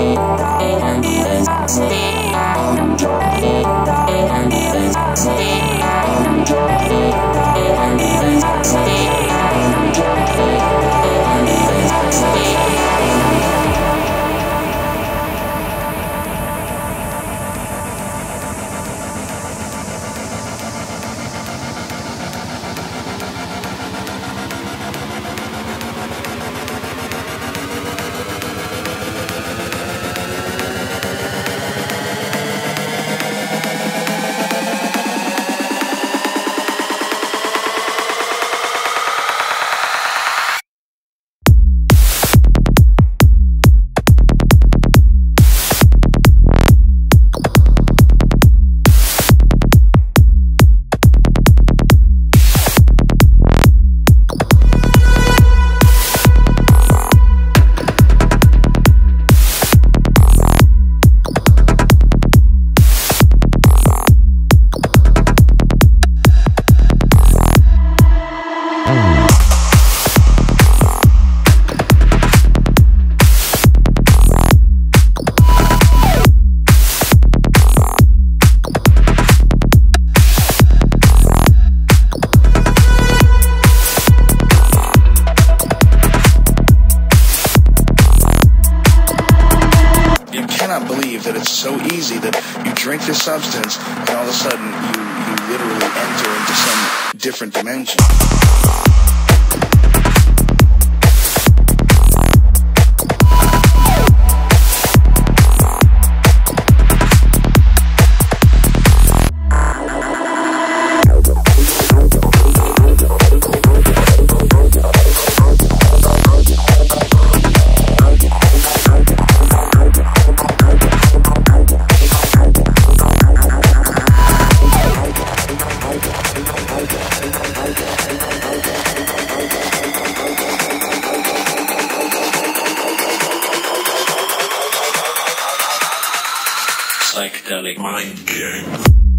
You cannot believe that it's so easy that you drink this substance and all of a sudden you, you literally enter into some different dimension. Psychedelic mind game.